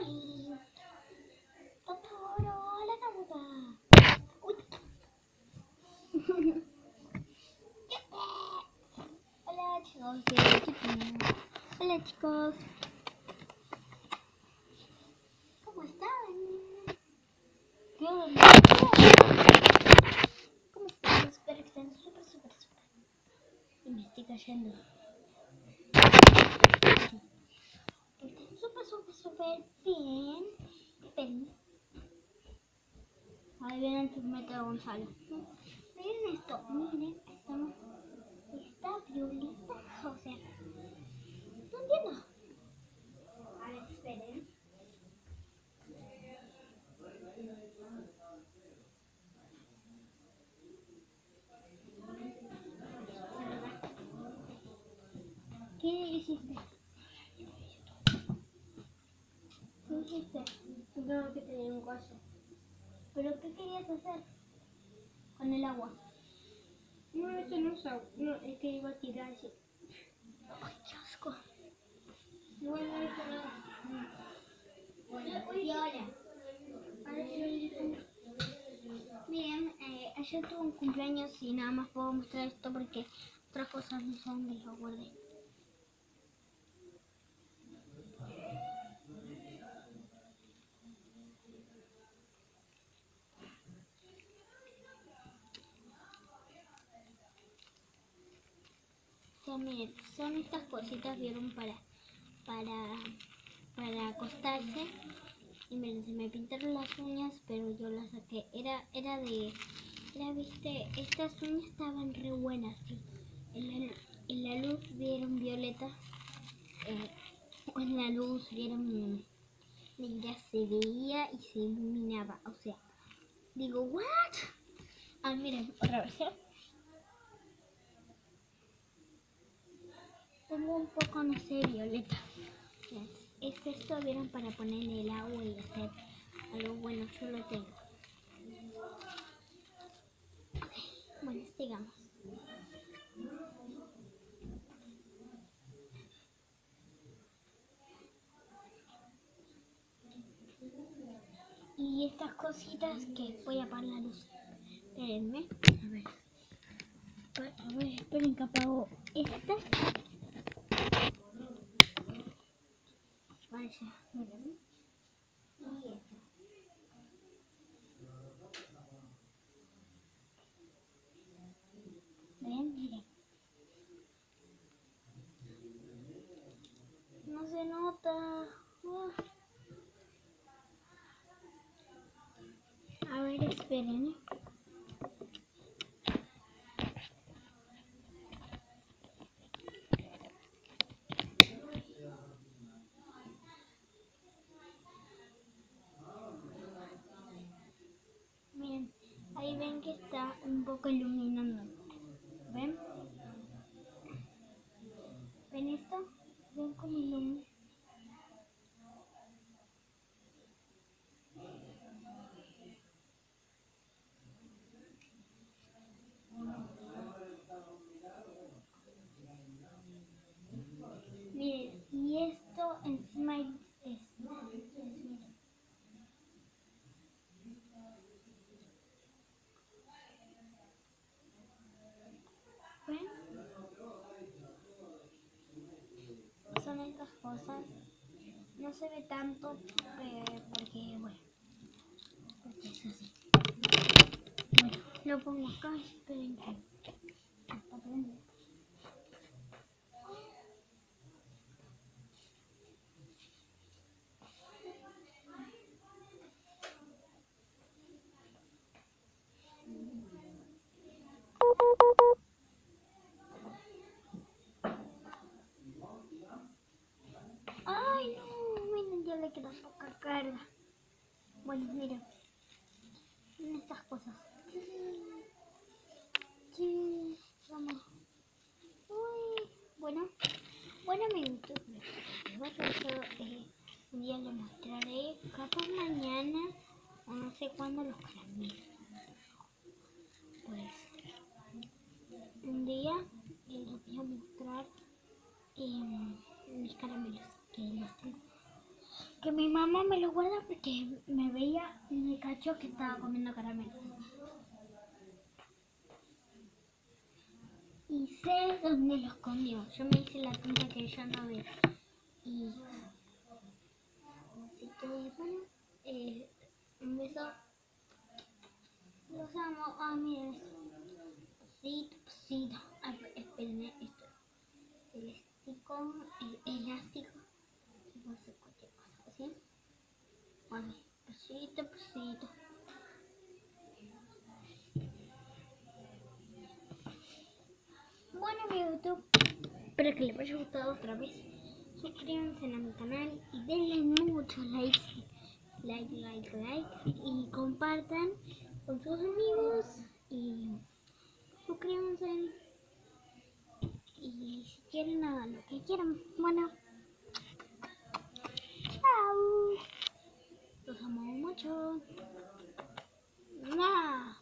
Oli. Totoro, la camuta. Uy. Hola chicos, ¿qué tal? Hola chicos. ¿Cómo están? ¿Qué onda? ¿Cómo están? Espero que estén súper, súper, súper. Y me estoy cayendo. Que estén súper, súper, bien. Esperen. Ahí viene el tormento de Gonzalo. Miren esto, miren, estamos. Está violeta, o sea. No entiendo. A ver, esperen. ¿Qué hiciste? ¿Qué hiciste? Tengo que tener un coso. ¿Pero qué querías hacer con el agua? No, eso no es agua. No, es que iba a tirar así. Ay, qué asco. No, no nada. Y ahora, miren, eh, ayer tuve un cumpleaños y nada más puedo mostrar esto porque otras cosas no son de lo guardé. Miren, son estas cositas, vieron, para, para, para acostarse. Y miren, se me pintaron las uñas, pero yo las saqué. Era, era de, era, viste, estas uñas estaban re buenas. sí. En la, en la luz vieron violeta. eh, en la luz vieron negra, se veía y se iluminaba. O sea, digo, ¿what? Ah, miren, otra vez, ¿eh? Tengo un poco, no sé, violeta. Es esto, vieron, para poner el agua y hacer algo bueno. Yo lo tengo. Bueno, sigamos. Y estas cositas que voy a apagar la luz. Espérenme. A ver. A ver, esperen que apago esta. No se nota. Ah. A ver, esperen. ¿eh? Miren, ahí ven está un poco iluminando. ¿Ven? ¿Ven esto? ¿Ven cómo ilumina? Miren, y esto encima es, es- miren. ¿Ven? Son estas cosas. No se ve tanto eh, porque, bueno, porque es así. Bueno, lo pongo acá, esperen que está prendido. Ay, no, miren, ya le queda Bueno, miren. Estas cosas. Vamos. Uy, bueno. Bueno, amiguitos, bueno, yo un día les mostraré, capaz mañana o no sé cuándo los caramelos. Pues, un día eh, les porque me veía y me cachó que estaba comiendo caramelos. Y sé dónde lo escondió. Yo me hice la tonta que ella no ve. Y así que bueno, eh, un beso. Los amo. Ah, miren. Pasito, pasito. Ah, espérenme esto. El estico, el elástico. Espero que les haya gustado otra vez. Suscríbanse a mi canal y denle muchos likes. Like, like, like. Y compartan con sus amigos. Y suscríbanse. Y si quieren, hagan lo que quieran. Bueno. Chao. Los amo mucho. ¡Mua!